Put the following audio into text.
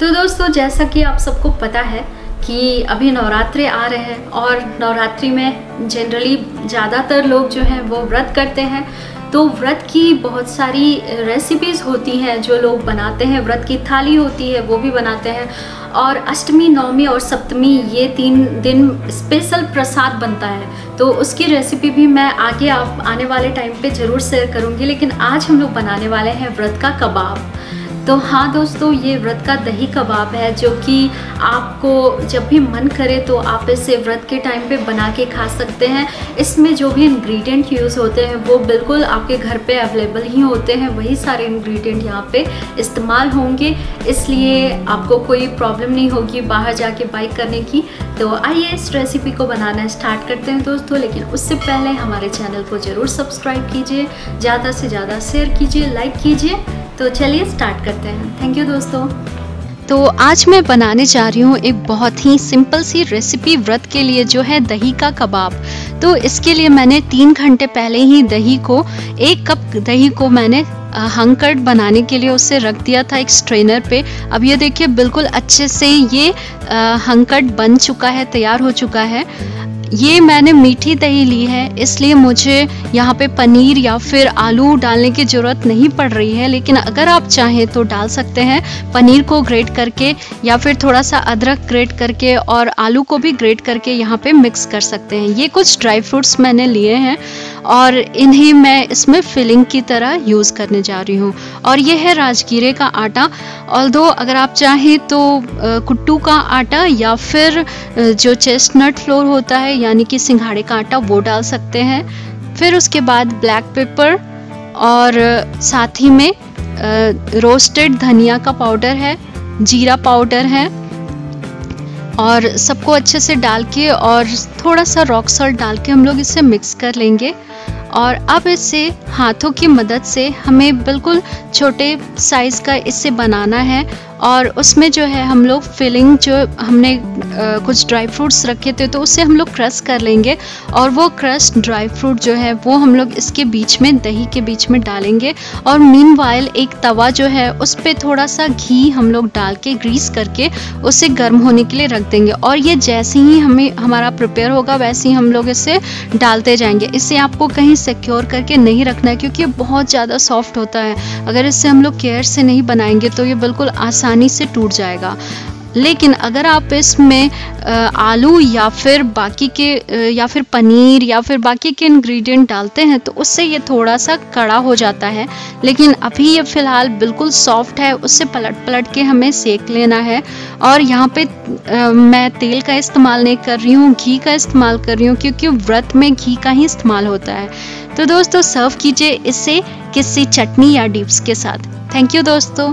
तो दोस्तों, जैसा कि आप सबको पता है कि अभी नवरात्रे आ रहे हैं और नवरात्रि में जनरली ज़्यादातर लोग जो हैं वो व्रत करते हैं। तो व्रत की बहुत सारी रेसिपीज़ होती हैं जो लोग बनाते हैं। व्रत की थाली होती है, वो भी बनाते हैं। और अष्टमी, नवमी और सप्तमी ये तीन दिन स्पेशल प्रसाद बनता है। तो उसकी रेसिपी भी मैं आगे आप आने वाले टाइम पे ज़रूर शेयर करूँगी, लेकिन आज हम लोग बनाने वाले हैं व्रत का कबाब। तो हाँ दोस्तों, ये व्रत का दही कबाब है जो कि आपको जब भी मन करे तो आप इसे व्रत के टाइम पे बना के खा सकते हैं। इसमें जो भी इंग्रेडिएंट यूज़ होते हैं, वो बिल्कुल आपके घर पे अवेलेबल ही होते हैं। वही सारे इंग्रेडिएंट यहाँ पे इस्तेमाल होंगे। इसलिए आपको कोई प्रॉब्लम नहीं होगी बाहर जाके बाइक करने की। तो आइए इस रेसिपी को बनाना स्टार्ट करते हैं दोस्तों। लेकिन उससे पहले हमारे चैनल को ज़रूर सब्सक्राइब कीजिए। ज़्यादा से ज़्यादा शेयर कीजिए लाइक कीजिए। तो चलिए स्टार्ट करते हैं। थैंक यू दोस्तों। तो आज मैं बनाने जा रही हूँ एक बहुत ही सिंपल सी रेसिपी व्रत के लिए, जो है दही का कबाब। तो इसके लिए मैंने तीन घंटे पहले ही दही को, एक कप दही को मैंने हंकट बनाने के लिए उसे रख दिया था एक स्ट्रेनर पे। अब ये देखिए, बिल्कुल अच्छे से ये हंकट बन चुका है, तैयार हो चुका है। ये मैंने मीठी दही ली है, इसलिए मुझे यहाँ पे पनीर या फिर आलू डालने की ज़रूरत नहीं पड़ रही है, लेकिन अगर आप चाहें तो डाल सकते हैं। पनीर को ग्रेट करके या फिर थोड़ा सा अदरक ग्रेट करके और आलू को भी ग्रेट करके यहाँ पे मिक्स कर सकते हैं। ये कुछ ड्राई फ्रूट्स मैंने लिए हैं और इन्हें मैं इसमें फिलिंग की तरह यूज़ करने जा रही हूँ। और ये है राजगीरे का आटा। और अगर आप चाहें तो कुट्टू का आटा या फिर जो चेस्टनट फ्लोर होता है यानी कि सिंघाड़े का आटा वो डाल सकते हैं। फिर उसके बाद ब्लैक पेपर और साथ ही में रोस्टेड धनिया का पाउडर है, जीरा पाउडर है और सबको अच्छे से डाल के और थोड़ा सा रॉक सॉल्ट डाल के हम लोग इसे मिक्स कर लेंगे। और अब इसे हाथों की मदद से हमें बिल्कुल छोटे साइज़ का इसे बनाना है। और उसमें जो है हम लोग फिलिंग जो हमने आ, कुछ ड्राई फ्रूट्स रखे थे तो उससे हम लोग क्रश कर लेंगे और वो क्रश ड्राई फ्रूट जो है वो हम लोग इसके बीच में दही के बीच में डालेंगे और मीन एक तवा जो है उस पर थोड़ा सा घी हम लोग डाल के ग्रीस करके उसे गर्म होने के लिए रख देंगे और ये जैसे ही हमें हमारा प्रिपेयर होगा वैसे ही हम लोग इसे डालते जाएँगे। इसे आपको कहीं सिक्योर करके नहीं रखना है क्योंकि ये बहुत ज़्यादा सॉफ्ट होता है। अगर इससे हम लोग केयर से नहीं बनाएँगे तो ये बिल्कुल आसान आसानी से टूट जाएगा। लेकिन अगर आप इसमें आलू या फिर बाकी के या फिर पनीर या फिर बाकी के इंग्रेडिएंट डालते हैं तो उससे ये थोड़ा सा कड़ा हो जाता है। लेकिन अभी ये फ़िलहाल बिल्कुल सॉफ्ट है, उससे पलट पलट के हमें सेक लेना है। और यहाँ पे मैं तेल का इस्तेमाल नहीं कर रही हूँ, घी का इस्तेमाल कर रही हूँ, क्योंकि व्रत में घी का ही इस्तेमाल होता है। तो दोस्तों, सर्व कीजिए इसे किसी चटनी या डिप्स के साथ। थैंक यू दोस्तों।